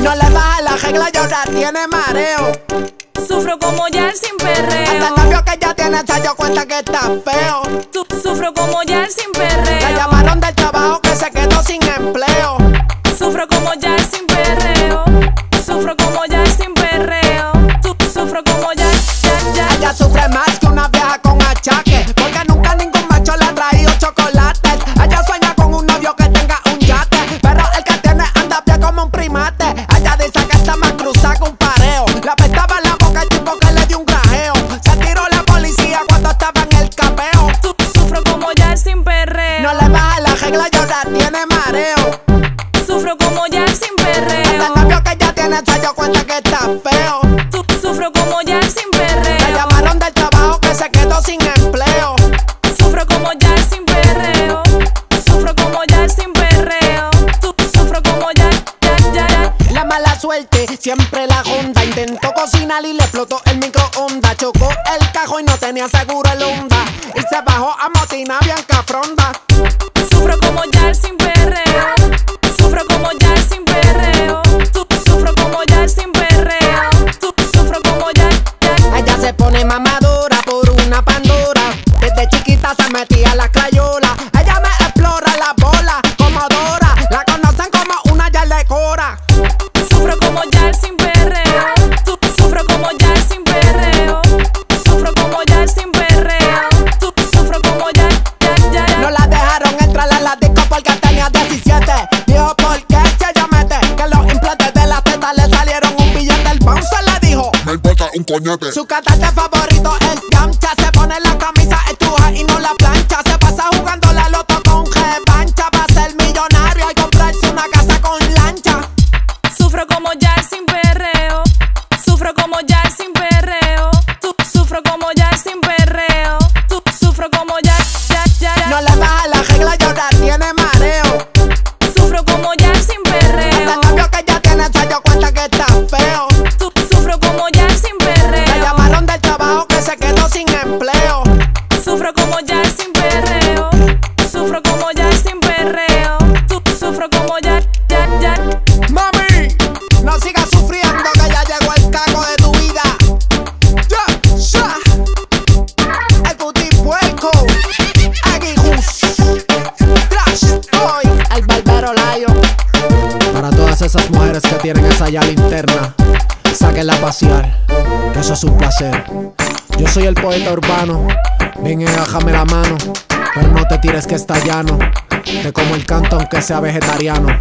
No le baja la regla y ahora tiene mareo. Sufro como ya sin perreo. Hasta el novio que ya tiene se dio cuenta que está feo. Su- sufro como ya sin La perreo. llamaron del trabajo que se quedó sin empleo. Sufro como ya sin perreo. Sufro como sin Hasta el perreo. novio que ya tiene se dio cuenta que está feo. Su- sufro como ya sin La perreo. llamaron del trabajo que se quedó sin empleo. Sufro como ya sin perreo. Sufro como ya sin perreo. Su- sufro como ya, ya, ya, ya. La mala suerte siempre la honda. Intentó cocinar y le explotó el microondas. Chocó el cajo y no tenía seguro el Honda. Y se bajó a motina Bianca Fronda. Su cantante favorito es Yamcha. Se pone la camisa estuja y no la plancha. Se pasa jugando la loto con revancha. Todas esas mujeres que tienen esa llave interna, sáquenla a pasear, que eso es un placer. Yo soy el poeta urbano, ven y bájame la mano, pero no te tires que está llano. Te como el canto aunque sea vegetariano.